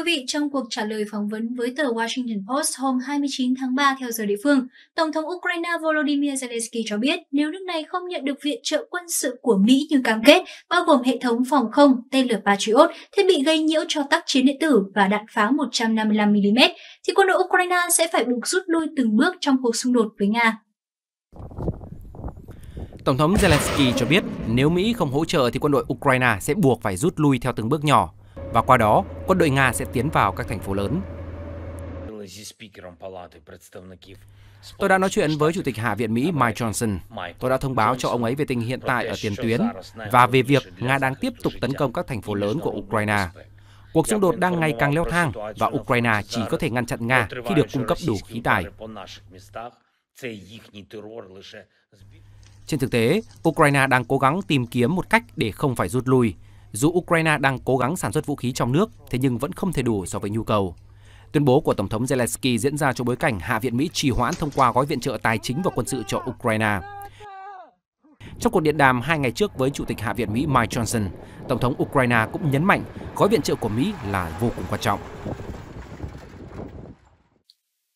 quý vị, trong cuộc trả lời phỏng vấn với tờ Washington Post hôm 29 tháng 3 theo giờ địa phương, Tổng thống Ukraine Volodymyr Zelensky cho biết nếu nước này không nhận được viện trợ quân sự của Mỹ như cam kết, bao gồm hệ thống phòng không, tên lửa Patriot, thiết bị gây nhiễu cho tác chiến điện tử và đạn pháo 155mm, thì quân đội Ukraine sẽ phải buộc rút lui từng bước trong cuộc xung đột với Nga. Tổng thống Zelensky cho biết nếu Mỹ không hỗ trợ thì quân đội Ukraine sẽ buộc phải rút lui theo từng bước nhỏ và qua đó quân đội Nga sẽ tiến vào các thành phố lớn. Tôi đã nói chuyện với Chủ tịch Hạ viện Mỹ Mike Johnson. Tôi đã thông báo cho ông ấy về tình hiện tại ở tiền tuyến và về việc Nga đang tiếp tục tấn công các thành phố lớn của Ukraine. Cuộc xung đột đang ngày càng leo thang và Ukraine chỉ có thể ngăn chặn Nga khi được cung cấp đủ khí tài. Trên thực tế, Ukraine đang cố gắng tìm kiếm một cách để không phải rút lui. Dù Ukraine đang cố gắng sản xuất vũ khí trong nước, thế nhưng vẫn không thể đủ so với nhu cầu. Tuyên bố của Tổng thống Zelensky diễn ra trong bối cảnh Hạ viện Mỹ trì hoãn thông qua gói viện trợ tài chính và quân sự cho Ukraine. Trong cuộc điện đàm hai ngày trước với Chủ tịch Hạ viện Mỹ Mike Johnson, Tổng thống Ukraine cũng nhấn mạnh gói viện trợ của Mỹ là vô cùng quan trọng.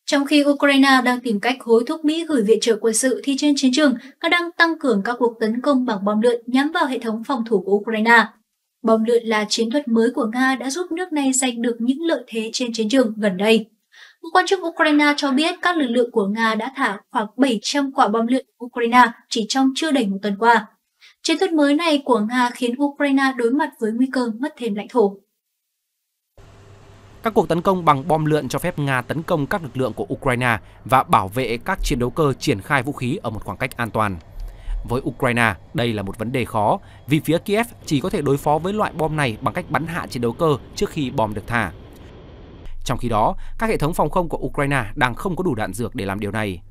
Trong khi Ukraine đang tìm cách hối thúc Mỹ gửi viện trợ quân sự thì trên chiến trường, Nga đang tăng cường các cuộc tấn công bằng bom lượn nhắm vào hệ thống phòng thủ của Ukraine. Bom lượn là chiến thuật mới của Nga đã giúp nước này giành được những lợi thế trên chiến trường gần đây. Một quan chức Ukraine cho biết các lực lượng của Nga đã thả khoảng 700 quả bom lượn Ukraine chỉ trong chưa đầy một tuần qua. Chiến thuật mới này của Nga khiến Ukraine đối mặt với nguy cơ mất thêm lãnh thổ. Các cuộc tấn công bằng bom lượn cho phép Nga tấn công các lực lượng của Ukraine và bảo vệ các chiến đấu cơ triển khai vũ khí ở một khoảng cách an toàn. Với Ukraine, đây là một vấn đề khó vì phía Kiev chỉ có thể đối phó với loại bom này bằng cách bắn hạ chiến đấu cơ trước khi bom được thả. Trong khi đó, các hệ thống phòng không của Ukraine đang không có đủ đạn dược để làm điều này.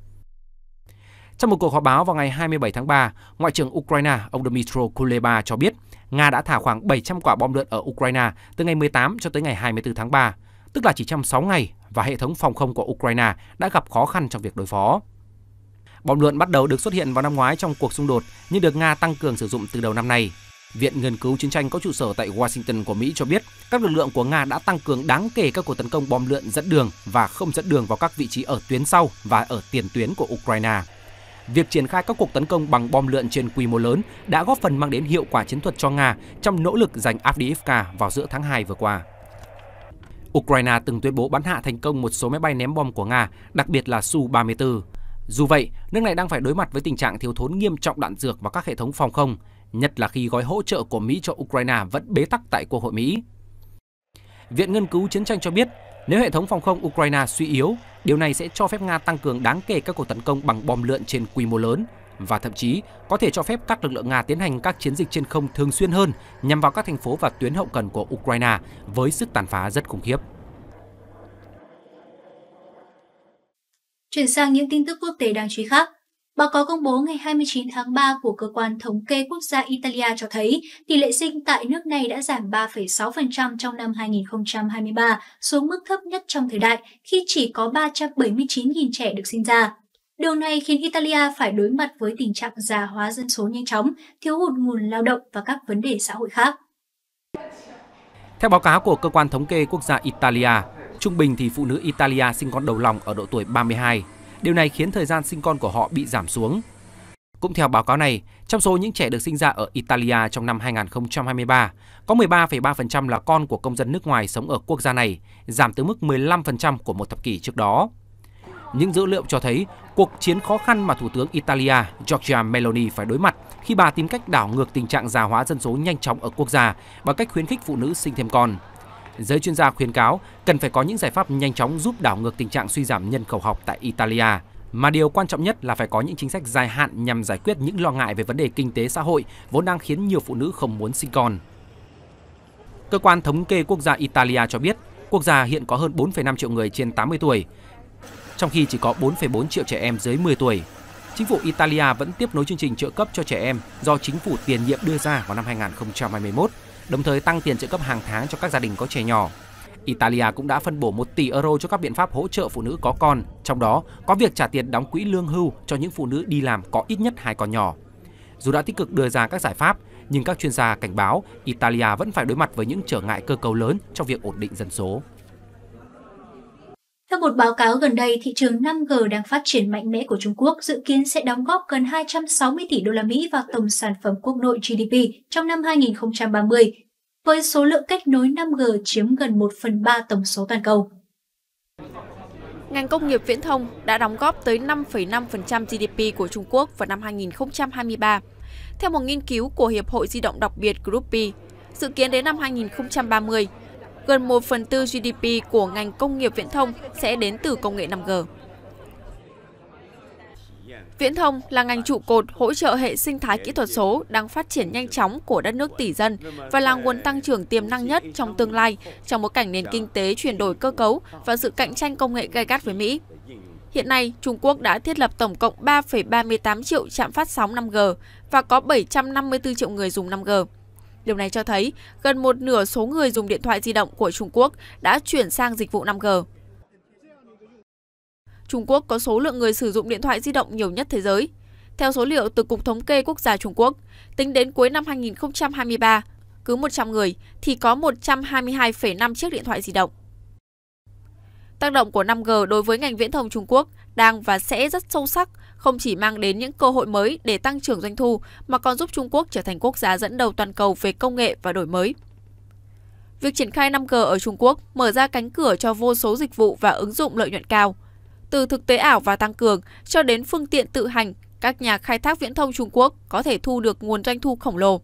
Trong một cuộc họp báo vào ngày 27 tháng 3, Ngoại trưởng Ukraine ông Dmytro Kuleba cho biết Nga đã thả khoảng 700 quả bom lượn ở Ukraine từ ngày 18 cho tới ngày 24 tháng 3, tức là chỉ trong 6 ngày và hệ thống phòng không của Ukraine đã gặp khó khăn trong việc đối phó. Bom lượn bắt đầu được xuất hiện vào năm ngoái trong cuộc xung đột nhưng được Nga tăng cường sử dụng từ đầu năm nay. Viện Nghiên cứu Chiến tranh có trụ sở tại Washington của Mỹ cho biết các lực lượng của Nga đã tăng cường đáng kể các cuộc tấn công bom lượn dẫn đường và không dẫn đường vào các vị trí ở tuyến sau và ở tiền tuyến của Ukraine. Việc triển khai các cuộc tấn công bằng bom lượn trên quy mô lớn đã góp phần mang đến hiệu quả chiến thuật cho Nga trong nỗ lực giành Avdiivka vào giữa tháng 2 vừa qua. Ukraine từng tuyên bố bắn hạ thành công một số máy bay ném bom của Nga, đặc biệt là Su-34. Dù vậy, nước này đang phải đối mặt với tình trạng thiếu thốn nghiêm trọng đạn dược và các hệ thống phòng không, nhất là khi gói hỗ trợ của Mỹ cho Ukraine vẫn bế tắc tại Quốc hội Mỹ. Viện Nghiên cứu Chiến tranh cho biết, nếu hệ thống phòng không Ukraine suy yếu, điều này sẽ cho phép Nga tăng cường đáng kể các cuộc tấn công bằng bom lượn trên quy mô lớn và thậm chí có thể cho phép các lực lượng Nga tiến hành các chiến dịch trên không thường xuyên hơn nhằm vào các thành phố và tuyến hậu cần của Ukraine với sức tàn phá rất khủng khiếp. Chuyển sang những tin tức quốc tế đáng chú ý khác. Báo cáo công bố ngày 29 tháng 3 của Cơ quan Thống kê Quốc gia Italia cho thấy tỷ lệ sinh tại nước này đã giảm 3,6% trong năm 2023 xuống mức thấp nhất trong thời đại khi chỉ có 379.000 trẻ được sinh ra. Điều này khiến Italia phải đối mặt với tình trạng già hóa dân số nhanh chóng, thiếu hụt nguồn lao động và các vấn đề xã hội khác. Theo báo cáo của Cơ quan Thống kê Quốc gia Italia, trung bình thì phụ nữ Italia sinh con đầu lòng ở độ tuổi 32. Điều này khiến thời gian sinh con của họ bị giảm xuống. Cũng theo báo cáo này, trong số những trẻ được sinh ra ở Italia trong năm 2023, có 13,3% là con của công dân nước ngoài sống ở quốc gia này, giảm từ mức 15% của một thập kỷ trước đó. Những dữ liệu cho thấy cuộc chiến khó khăn mà Thủ tướng Italia Giorgia Meloni phải đối mặt khi bà tìm cách đảo ngược tình trạng già hóa dân số nhanh chóng ở quốc gia bằng cách khuyến khích phụ nữ sinh thêm con. Giới chuyên gia khuyến cáo cần phải có những giải pháp nhanh chóng giúp đảo ngược tình trạng suy giảm nhân khẩu học tại Italia. Mà điều quan trọng nhất là phải có những chính sách dài hạn nhằm giải quyết những lo ngại về vấn đề kinh tế xã hội vốn đang khiến nhiều phụ nữ không muốn sinh con. Cơ quan thống kê quốc gia Italia cho biết, quốc gia hiện có hơn 4,5 triệu người trên 80 tuổi, trong khi chỉ có 4,4 triệu trẻ em dưới 10 tuổi. Chính phủ Italia vẫn tiếp nối chương trình trợ cấp cho trẻ em do chính phủ tiền nhiệm đưa ra vào năm 2021, đồng thời tăng tiền trợ cấp hàng tháng cho các gia đình có trẻ nhỏ. Italia cũng đã phân bổ 1 tỷ euro cho các biện pháp hỗ trợ phụ nữ có con, trong đó có việc trả tiền đóng quỹ lương hưu cho những phụ nữ đi làm có ít nhất hai con nhỏ. Dù đã tích cực đưa ra các giải pháp, nhưng các chuyên gia cảnh báo Italia vẫn phải đối mặt với những trở ngại cơ cấu lớn trong việc ổn định dân số. Theo một báo cáo gần đây, thị trường 5G đang phát triển mạnh mẽ của Trung Quốc dự kiến sẽ đóng góp gần 260 tỷ đô la Mỹ vào tổng sản phẩm quốc nội GDP trong năm 2030, với số lượng kết nối 5G chiếm gần 1 phần 3 tổng số toàn cầu. Ngành công nghiệp viễn thông đã đóng góp tới 5,5% GDP của Trung Quốc vào năm 2023. Theo một nghiên cứu của Hiệp hội Di động đặc biệt Groupie, dự kiến đến năm 2030, gần 1 phần tư GDP của ngành công nghiệp viễn thông sẽ đến từ công nghệ 5G. Viễn thông là ngành trụ cột hỗ trợ hệ sinh thái kỹ thuật số đang phát triển nhanh chóng của đất nước tỷ dân và là nguồn tăng trưởng tiềm năng nhất trong tương lai trong bối cảnh nền kinh tế chuyển đổi cơ cấu và sự cạnh tranh công nghệ gay gắt với Mỹ. Hiện nay, Trung Quốc đã thiết lập tổng cộng 3,38 triệu trạm phát sóng 5G và có 754 triệu người dùng 5G. Điều này cho thấy gần một nửa số người dùng điện thoại di động của Trung Quốc đã chuyển sang dịch vụ 5G. Trung Quốc có số lượng người sử dụng điện thoại di động nhiều nhất thế giới. Theo số liệu từ Cục Thống kê Quốc gia Trung Quốc, tính đến cuối năm 2023, cứ 100 người thì có 122,5 chiếc điện thoại di động. Tác động của 5G đối với ngành viễn thông Trung Quốc đang và sẽ rất sâu sắc, không chỉ mang đến những cơ hội mới để tăng trưởng doanh thu mà còn giúp Trung Quốc trở thành quốc gia dẫn đầu toàn cầu về công nghệ và đổi mới. Việc triển khai 5G ở Trung Quốc mở ra cánh cửa cho vô số dịch vụ và ứng dụng lợi nhuận cao. Từ thực tế ảo và tăng cường cho đến phương tiện tự hành, các nhà khai thác viễn thông Trung Quốc có thể thu được nguồn doanh thu khổng lồ.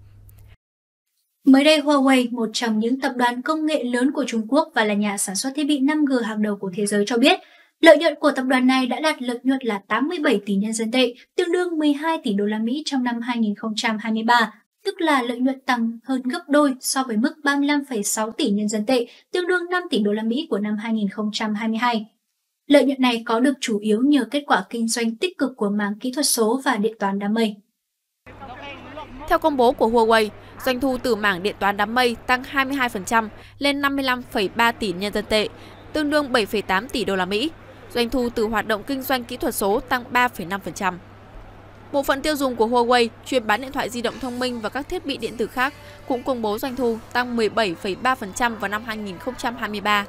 Mới đây, Huawei, một trong những tập đoàn công nghệ lớn của Trung Quốc và là nhà sản xuất thiết bị 5G hàng đầu của thế giới cho biết, lợi nhuận của tập đoàn này đã đạt lợi nhuận là 87 tỷ nhân dân tệ, tương đương 12 tỷ đô la Mỹ trong năm 2023, tức là lợi nhuận tăng hơn gấp đôi so với mức 35,6 tỷ nhân dân tệ, tương đương 5 tỷ đô la Mỹ của năm 2022. Lợi nhuận này có được chủ yếu nhờ kết quả kinh doanh tích cực của mảng kỹ thuật số và điện toán đám mây. Theo công bố của Huawei, doanh thu từ mảng điện toán đám mây tăng 22% lên 55,3 tỷ nhân dân tệ, tương đương 7,8 tỷ đô la Mỹ. Doanh thu từ hoạt động kinh doanh kỹ thuật số tăng 3,5%. Bộ phận tiêu dùng của Huawei chuyên bán điện thoại di động thông minh và các thiết bị điện tử khác cũng công bố doanh thu tăng 17,3% vào năm 2023.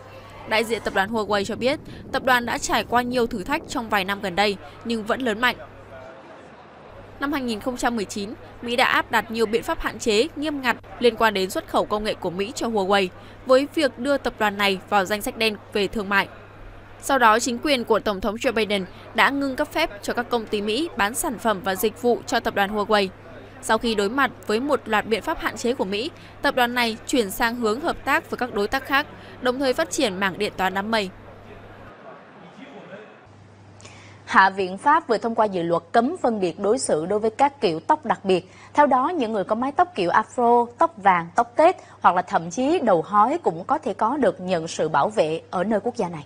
Đại diện tập đoàn Huawei cho biết, tập đoàn đã trải qua nhiều thử thách trong vài năm gần đây nhưng vẫn lớn mạnh năm 2019, Mỹ đã áp đặt nhiều biện pháp hạn chế nghiêm ngặt liên quan đến xuất khẩu công nghệ của Mỹ cho Huawei, với việc đưa tập đoàn này vào danh sách đen về thương mại. Sau đó, chính quyền của Tổng thống Joe Biden đã ngưng cấp phép cho các công ty Mỹ bán sản phẩm và dịch vụ cho tập đoàn Huawei. Sau khi đối mặt với một loạt biện pháp hạn chế của Mỹ, tập đoàn này chuyển sang hướng hợp tác với các đối tác khác, đồng thời phát triển mảng điện toán đám mây. Hạ viện Pháp vừa thông qua dự luật cấm phân biệt đối xử đối với các kiểu tóc đặc biệt. Theo đó, những người có mái tóc kiểu afro, tóc vàng, tóc tết hoặc là thậm chí đầu hói cũng có thể có được nhận sự bảo vệ ở nơi quốc gia này.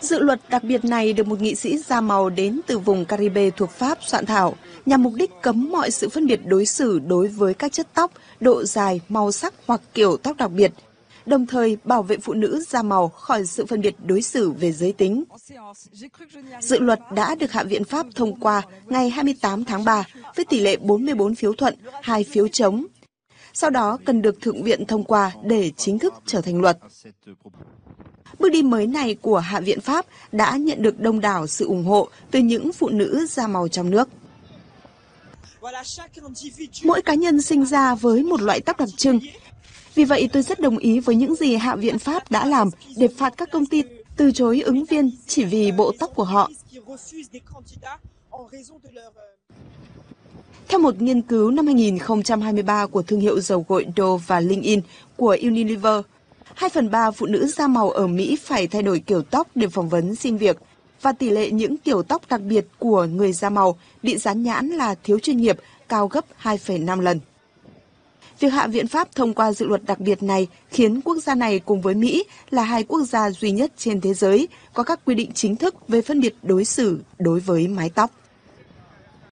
Dự luật đặc biệt này được một nghị sĩ da màu đến từ vùng Caribe thuộc Pháp soạn thảo nhằm mục đích cấm mọi sự phân biệt đối xử đối với các chất tóc, độ dài, màu sắc hoặc kiểu tóc đặc biệt – đồng thời bảo vệ phụ nữ da màu khỏi sự phân biệt đối xử về giới tính. Dự luật đã được Hạ viện Pháp thông qua ngày 28 tháng 3 với tỷ lệ 44 phiếu thuận, 2 phiếu chống. Sau đó cần được Thượng viện thông qua để chính thức trở thành luật. Bước đi mới này của Hạ viện Pháp đã nhận được đông đảo sự ủng hộ từ những phụ nữ da màu trong nước. Mỗi cá nhân sinh ra với một loại tóc đặc trưng, vì vậy tôi rất đồng ý với những gì Hạ viện Pháp đã làm để phạt các công ty từ chối ứng viên chỉ vì bộ tóc của họ. Theo một nghiên cứu năm 2023 của thương hiệu dầu gội Dove và LinkedIn của Unilever, 2 phần 3 phụ nữ da màu ở Mỹ phải thay đổi kiểu tóc để phỏng vấn xin việc và tỷ lệ những kiểu tóc đặc biệt của người da màu bị dán nhãn là thiếu chuyên nghiệp cao gấp 2,5 lần. Việc Hạ viện Pháp thông qua dự luật đặc biệt này khiến quốc gia này cùng với Mỹ là hai quốc gia duy nhất trên thế giới có các quy định chính thức về phân biệt đối xử đối với mái tóc.